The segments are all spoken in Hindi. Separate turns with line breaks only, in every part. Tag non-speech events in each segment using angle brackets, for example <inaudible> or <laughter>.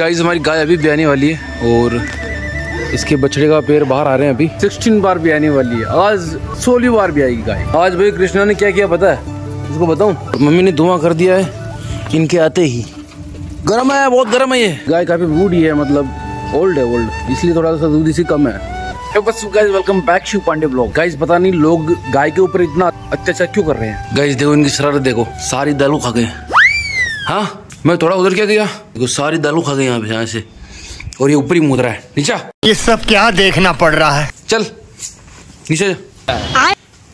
गाइस हमारी गाय अभी आने वाली है और इसके बछड़े का पैर बाहर आ रहे हैं अभी। 16 बार आने वाली है। आज सोलह बार भी आएगी गाय। आज भाई कृष्णा ने क्या किया पता है? इसको बताऊँ? मम्मी ने धुआँ कर दिया है इनके आते ही। गर्म है बहुत गर्म है ये। गाय काफ़ी बूढ़ी है मतलब ओल्ड है ओल्ड इसलिए थोड़ा सा दूध इसी कम है। बस guys welcome back Shiv Pandey blog guys पता नहीं लोग गाय के ऊपर इतना अत्याचार क्यों कर रहे हैं? गाइस देखो इनकी शरारत देखो। सारी दालू खा गए। हाँ? मैं थोड़ा उधर क्या गया देखो सारी दालू खा गई यहाँ पे यहाँ से। और ये ऊपर ही मुद है। नीचा।
ये सब क्या देखना पड़ रहा है?
चल नीचे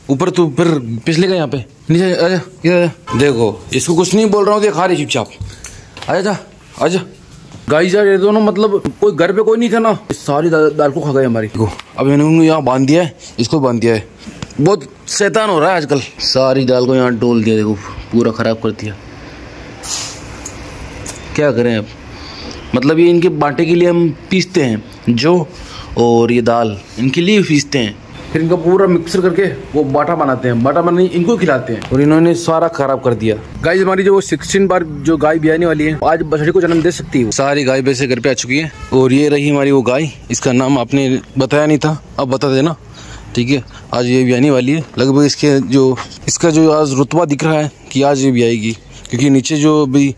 ऊपर तू फिर पिछले का यहाँ पे। नीचे आजा इधर देखो इसको कुछ नहीं बोल रहा हूँ खा रही चुपचाप। आजा जा आजा गाई जा। ये दोनों मतलब कोई घर पे कोई नहीं था ना। ये सारी दाल, दाल को खा गए हमारी। देखो अब इन्होंने यहाँ बाँध दिया है इसको बाँध दिया है। बहुत शैतान हो रहा है आजकल। सारी दाल को यहाँ डोल दिया देखो पूरा खराब कर दिया। क्या करें अब? मतलब ये इनके बाटे के लिए हम पीसते हैं जो और ये दाल इनके लिए पीसते हैं। फिर इनका पूरा मिक्सर करके वो बाटा बनाते हैं बाटा बनाने इनको खिलाते हैं। और इन्होंने सारा खराब कर दिया। गाय हमारी जो सिक्सटीन बार जो गाय आने वाली है आज बछड़ी को जन्म दे सकती है। सारी गाय वैसे घर पे आ चुकी है और ये रही हमारी वो गाय इसका नाम आपने बताया नहीं था अब बता देना। ठीक है आज ये आने वाली है। लगभग इसके जो इसका जो आज रुतबा दिख रहा है कि आज ये भी आएगी क्योंकि नीचे जो भी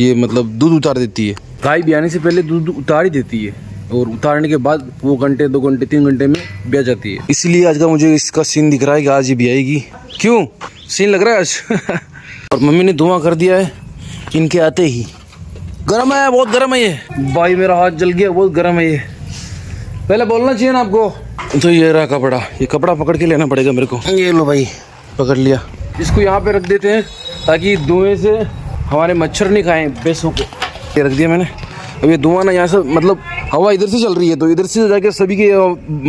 ये मतलब दूध उतार देती है। गाय आने से पहले दूध उतार ही देती है और उतारने के बाद वो घंटे दो घंटे तीन घंटे में ब्याह जाती है। इसलिए आज का मुझे इसका सीन दिख रहा है कि आज ये भी आएगी क्यों? सीन लग रहा है आज? <laughs> और मम्मी ने धुआँ कर दिया है इनके आते ही। गर्म है बहुत गर्म है ये। भाई मेरा हाथ जल गया बहुत गर्म है ये। पहले बोलना चाहिए ना आपको। तो ये रहा कपड़ा। ये कपड़ा पकड़ के लेना पड़ेगा मेरे को। ये लो भाई। पकड़ लिया। इसको यहाँ पे रख देते हैं। ताकि धुएँ से हमारे मच्छर नहीं खाएँ भैंसों को ये रख दिया मैंने। अब ये धुआँ ना यहाँ से मतलब हवा इधर से चल रही है तो इधर से जाके सभी के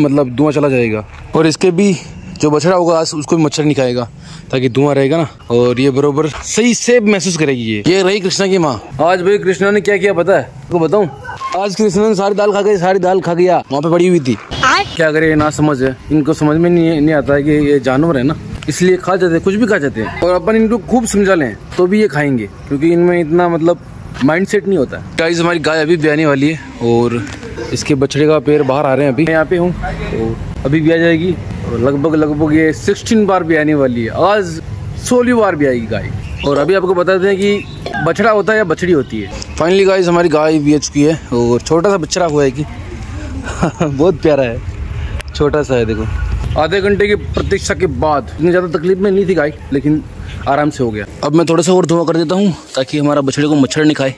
मतलब धुआँ चला जाएगा। और इसके भी जो बछड़ा होगा आज उसको भी मच्छर नहीं खाएगा ताकि धुआँ रहेगा ना। और ये बरोबर सही से महसूस करेगी ये। ये रही कृष्णा की माँ। आज भाई कृष्णा ने क्या किया पता है? आपको बताऊँ? आज कृष्णा ने सारी दाल खा गई सारी दाल खा गया। वहाँ पे पड़ी हुई थी। क्या करे ना समझ है। इनको समझ में नहीं नहीं आता है कि ये जानवर है ना। इसलिए खा जाते हैं, कुछ भी खा जाते हैं। और अपन इनको खूब समझा लें तो भी ये खाएँगे, क्योंकि इनमें इतना मतलब माइंड सेट नहीं होता। गाइस हमारी गाय अभी आने वाली है, और इसके बछड़े का पैर बाहर आ रहे हैं अभी। मैं यहाँ पे हूँ तो अभी भी आ जाएगी, और लगभग लगभग ये सिक्सटीन बार भी आने वाली है। आज सोलह बार भी आएगी गाय। और अभी आपको बताते हैं कि बछड़ा होता है या बछड़ी होती है। फाइनली गाइस हमारी गाय भी आ चुकी है, और छोटा सा बछड़ा हुआ है कि <laughs> बहुत प्यारा है। छोटा सा है, देखो। आधे घंटे की प्रतीक्षा के बाद। इतनी ज़्यादा तकलीफ़ में नहीं थी गाय लेकिन आराम से हो गया। अब मैं थोड़ा सा और धुआँ कर देता हूँ ताकि हमारा बछड़े को मच्छर नहीं खाए।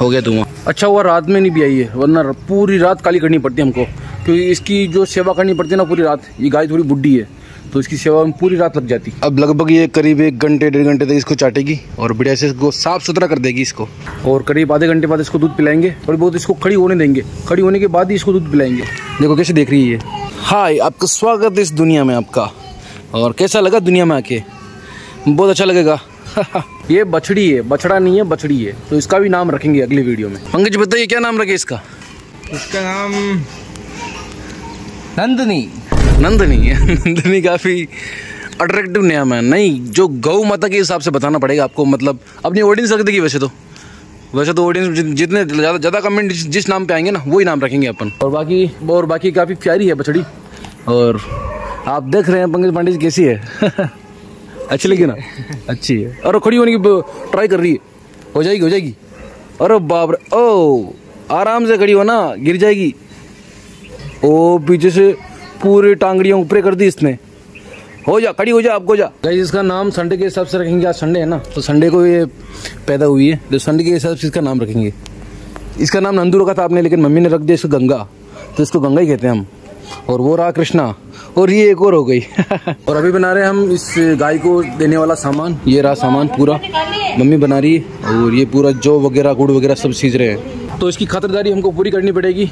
हो गया धुआँ। अच्छा हुआ रात में नहीं भी आई है वरना पूरी रात काली करनी पड़ती है हमको। क्योंकि इसकी जो सेवा करनी पड़ती है ना पूरी रात ये गाय थोड़ी बुढ़ी है तो इसकी सेवा में पूरी रात लग जाती। अब लगभग ये करीब एक घंटे डेढ़ घंटे तक इसको चाटेगी और बढ़िया से इसको साफ़ सुथरा कर देगी इसको। और करीब आधे घंटे बाद इसको दूध पिलाएँगे और बहुत इसको खड़ी होने देंगे। खड़ी होने के बाद ही इसको दूध पिलाएँगे। देखो कैसे देख रही है हाय आपका स्वागत है इस दुनिया में आपका। और कैसा लगा दुनिया में आके? बहुत अच्छा लगेगा। <laughs> ये बछड़ी है बछड़ा नहीं है बछड़ी है। तो इसका भी नाम रखेंगे अगली वीडियो में। पंकज बताइए क्या नाम रखे इसका?
इसका नाम नंदनी।
नंदनी है <laughs> नंदनी काफ़ी अट्रैक्टिव नाम है। नहीं जो गौ माता के हिसाब से बताना पड़ेगा आपको मतलब अपनी ऑडियंस रख देगी वैसे तो। वैसे तो ऑडियंस जितने ज़्यादा ज़्यादा कमेंट जिस, जिस नाम पे आएँगे ना वही नाम रखेंगे अपन। और बाकी और बाकी काफ़ी प्यारी है बछड़ी। और आप देख रहे हैं पंकज पांडे जी कैसी है। <laughs> अच्छी लगी ना? <laughs> अच्छी है। और खड़ी होने की ट्राई कर रही है। हो जाएगी हो जाएगी। अरे बाप रे ओ आराम से खड़ी हो ना गिर जाएगी। ओ पीछे से पूरी टांगड़ियाँ ऊपर कर दी इसने। हो जा, खड़ी हो जा आपको जा। गाइस इसका नाम संडे के हिसाब से रखेंगे, आज संडे है ना? तो संडे को ये पैदा हुई है। तो संडे के हिसाब से इसका नाम रखेंगे। इसका नाम नंदू रखा था आपने, लेकिन मम्मी ने रख दिया इसको गंगा। तो इसको गंगा ही कहते हैं हम। और वो रहा कृष्णा। और ये एक और हो गई। <laughs> और अभी बना रहे हम इस गाय को देने वाला सामान। ये रहा सामान पूरा। मम्मी बना रही है। और ये पूरा जौ वगैरह, गुड़ वगैरह सब सीज रहे हैं। तो इसकी खातरदारी हमको पूरी करनी पड़ेगी।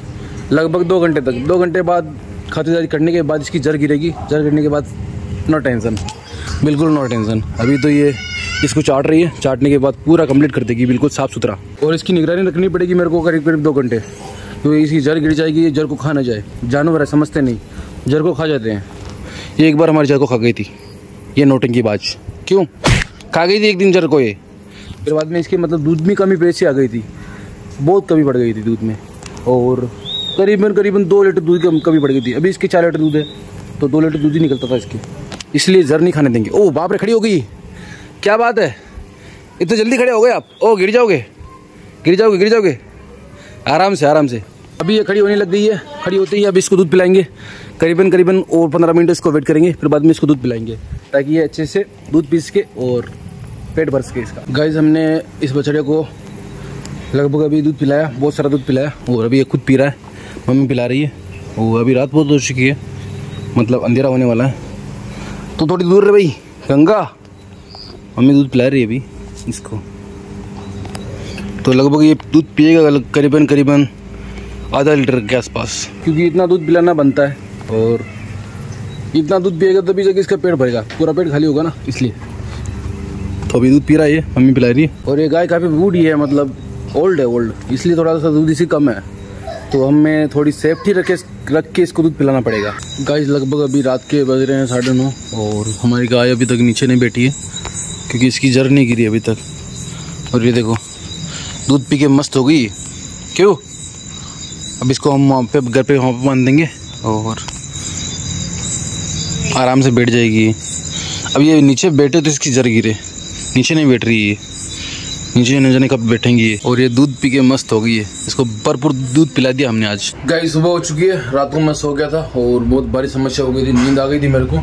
लगभग दो घंटे तक। दो घंटे बाद खातिरदारी करने के बाद इसकी जर गिरेगी। जर गिरने के बाद नो टेंशन बिल्कुल नो टेंशन अभी तो ये इसको चाट रही है। चाटने के बाद पूरा कंप्लीट कर देगी, बिल्कुल साफ़ सुथरा। और इसकी निगरानी रखनी पड़ेगी मेरे को करीब करीब दो घंटे। तो इसकी जड़ गिर जाएगी, ये जर को खा ना जाए। जानवर है, समझते नहीं। जर को खा जाते हैं। ये एक बार हमारी जर को खा गई थी। ये नोटिंग की बाज। क्यों? खा गई थी एक दिन जर को ये। फिर बाद में इसके मतलब दूध में कमी पैसे आ गई थी। बहुत कमी पड़ गई थी दूध में। और करीबन करीबन दो लीटर दूध की कमी पड़ गई थी। अभी इसके चार लीटर दूध है। तो दो लीटर दूध ही निकलता था इसके। इसलिए जर नहीं खाने देंगे। ओ बाप रे, खड़ी हो गई। क्या बात है? इतने जल्दी खड़े हो गए आप? ओ गिर जाओगे। गिर जाओगे गिर जाओगे। आराम से आराम से। अभी ये खड़ी होने लग गई है। खड़ी होती ही अब इसको दूध पिलाएँगे। करीबन करीबन और पंद्रह मिनट इसको वेट करेंगे, फिर बाद में इसको दूध पिलाएँगे, ताकि ये अच्छे से दूध पी सके और पेट भर सके इसका। गाइज़ हमने इस बछड़े को लगभग अभी दूध पिलाया, बहुत सारा दूध पिलाया, और अभी ये खुद पी रहा है। मम्मी पिला रही है, और अभी रात बहुत हो चुकी है। मतलब अंधेरा होने वाला है। तो थोड़ी दूर रहे भाई गंगा। मम्मी दूध पिला रही है अभी इसको। तो लगभग ये दूध पिएगा करीबन करीबन आधा लीटर के आसपास। क्योंकि इतना दूध पिलाना बनता है। और इतना दूध पिएगा तभी जाके इसका पेट भरेगा। पूरा पेट खाली होगा ना इसलिए। तो अभी दूध पी रहा है मम्मी पिला रही है। और ये गाय काफ़ी बूढ़ी है मतलब ओल्ड है ओल्ड इसलिए थोड़ा सा दूध इसी कम है। तो हमें थोड़ी सेफ्टी रखे रख के इसको दूध पिलाना पड़ेगा। गाय लगभग अभी रात के बज रहे हैं साढ़े नौ और हमारी गाय अभी तक नीचे नहीं बैठी है, क्योंकि इसकी जर नहीं गिरी अभी तक। और ये देखो, दूध पी के मस्त हो गई। क्यों? अब इसको हम वहाँ पे, घर पे वहाँ पे बाँध देंगे और आराम से बैठ जाएगी। अब ये नीचे बैठे तो इसकी जर गिरे, नीचे नहीं बैठ रही है। नीचे न जाने कब बैठेंगी और ये दूध पी के मस्त हो गई है। इसको भरपूर दूध पिला दिया हमने आज। गाय सुबह हो चुकी है। रात को मैं सो गया था और बहुत भारी समस्या हो गई थी। नींद आ गई थी मेरे को।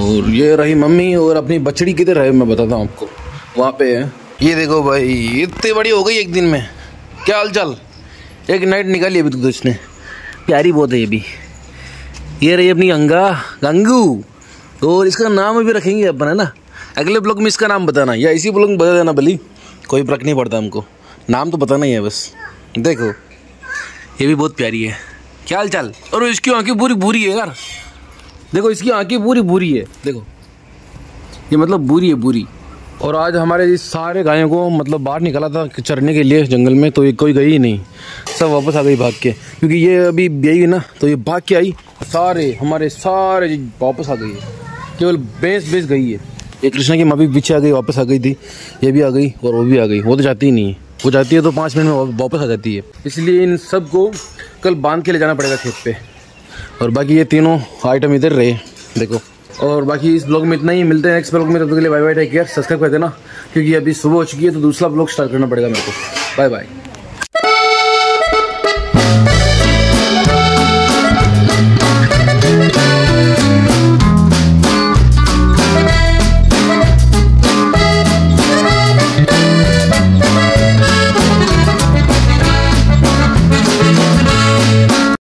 और ये रही मम्मी और अपनी बछड़ी किधर है, मैं बताता हूँ आपको। वहाँ पे है। ये देखो भाई, इतनी बड़ी हो गई एक दिन में। क्या हाल चाल एक नाइट निकाली अभी तो इसने प्यारी बहुत है ये भी। ये रही अपनी गंगा, गंगू। और इसका नाम भी रखेंगे अपन, है ना? अगले ब्लॉग में इसका नाम बताना। या इसी ब्लॉग में बता देना, भली। कोई फ़र्क नहीं पड़ता हमको। नाम तो बताना ही है बस। देखो, ये भी बहुत प्यारी है। क्या हाल चाल और इसकी आँखें पूरी बुरी है यार। देखो, इसकी आँखें पूरी बुरी है। देखो, ये मतलब बुरी है बुरी। और आज हमारे इस सारे गायों को मतलब बाहर निकला था चरने के लिए जंगल में तो ये कोई गई ही नहीं। सब वापस आ गई भाग के। क्योंकि ये अभी गई ना तो ये भाग के आई, सारे, हमारे सारे वापस आ गई है। केवल बेस बेस गई है। ये कृष्णा की माँ भी पीछे आ गई, वापस आ गई थी। ये भी आ गई और वो भी आ गई। वो तो जाती ही नहीं है। वो जाती है तो पाँच मिनट में वापस आ जाती है। इसलिए इन सबको कल बाँध के ले जाना पड़ेगा खेत पे। और बाकी ये तीनों आइटम इधर रहे, देखो। और बाकी इस ब्लॉग में इतना ही। मिलते हैं नेक्स्ट ब्लॉग में, तब तक के लिए bye bye take care subscribe कर देना। क्योंकि अभी सुबह हो चुकी है तो दूसरा ब्लॉग स्टार्ट करना पड़ेगा मेरे को। Bye bye